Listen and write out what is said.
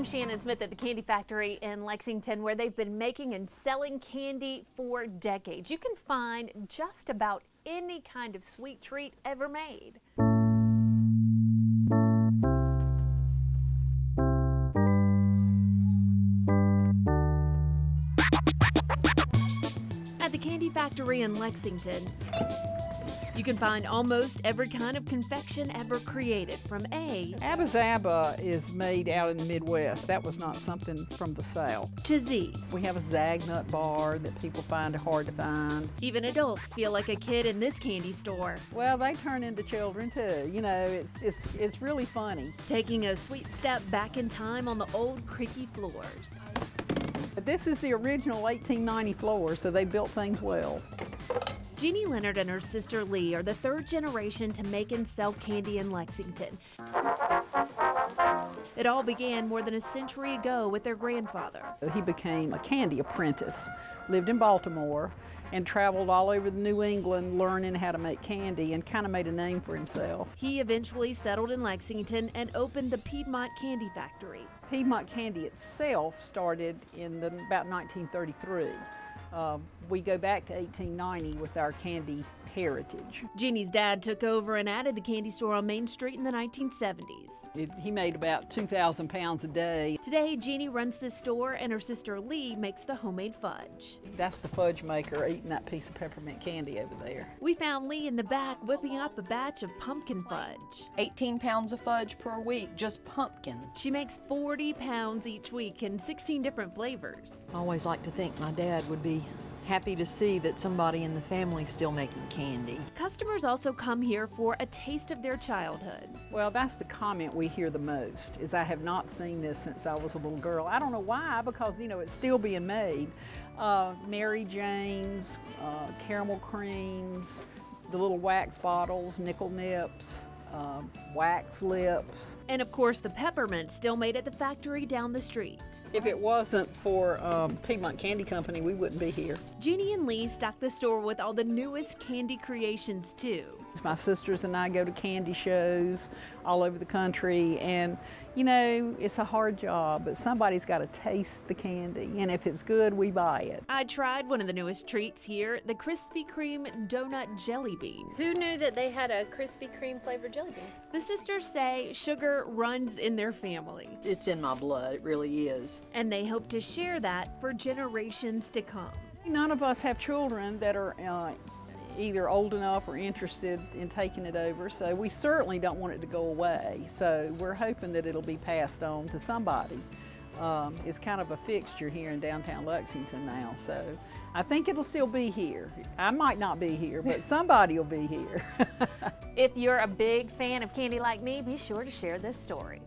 I'm Shannon Smith at the Candy Factory in Lexington, where they've been making and selling candy for decades. You can find just about any kind of sweet treat ever made. At the Candy Factory in Lexington, you can find almost every kind of confection ever created, from A Abba Zaba is made out in the Midwest. That was not something from the South. to Z. We have a Zagnut bar that people find hard to find. Even adults feel like a kid in this candy store. Well, they turn into children too. You know, it's it's it's really funny. taking a sweet step back in time on the old creaky floors. This is the original 1890 floor, so they built things well. Jeannie Leonard and her sister Lee are the third generation to make and sell candy in Lexington. It all began more than a century ago with their grandfather. He became a candy apprentice, lived in Baltimore, and traveled all over New England learning how to make candy and kind of made a name for himself. He eventually settled in Lexington and opened the Piedmont Candy Factory. Piedmont Candy itself started in the, about 1933. Uh, we go back to 1890 with our candy heritage. Jeannie's dad took over and added the candy store on Main Street in the 1970s. It, he made about 2,000 pounds a day. Today, Jeannie runs this store and her sister Lee makes the homemade fudge. That's the fudge maker eating that piece of peppermint candy over there. We found Lee in the back whipping up a batch of pumpkin fudge. 18 pounds of fudge per week, just pumpkin. She makes 40 pounds each week in 16 different flavors. I always like to think my dad would be happy to see that somebody in the family's still making candy. Customers also come here for a taste of their childhood. Well, that's the comment we hear the most, is I have not seen this since I was a little girl. I don't know why, because, you know, it's still being made. Uh, Mary Jane's, uh, caramel creams, the little wax bottles, nickel nips, uh, wax lips. And of course, the peppermint still made at the factory down the street. If it wasn't for um, Piedmont Candy Company, we wouldn't be here. Jeannie and Lee stock the store with all the newest candy creations too. My sisters and I go to candy shows all over the country, and you know, it's a hard job, but somebody's got to taste the candy, and if it's good, we buy it. I tried one of the newest treats here, the Krispy Kreme Donut Jelly Bean. Who knew that they had a Krispy Kreme flavored jelly bean? The sisters say sugar runs in their family, It's in my blood, it really is. and they hope to share that for generations to come. None of us have children that are uh, either old enough or interested in taking it over, so we certainly don't want it to go away. So we're hoping that it'll be passed on to somebody. Um, it's kind of a fixture here in downtown Lexington now, so I think it'll still be here. I might not be here, but somebody will be here. If you're a big fan of candy like me, be sure to share this story.